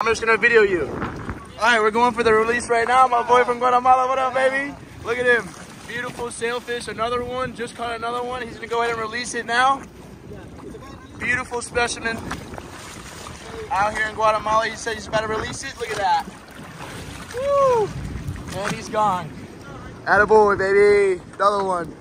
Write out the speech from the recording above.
I'm just gonna video you. All right, we're going for the release right now. My boy from Guatemala, what up, baby? Look at him. Beautiful sailfish, another one. Just caught another one. He's gonna go ahead and release it now. Beautiful specimen. Out here in Guatemala, he said he's about to release it. Look at that. Woo! And he's gone. Attaboy, baby. Another one.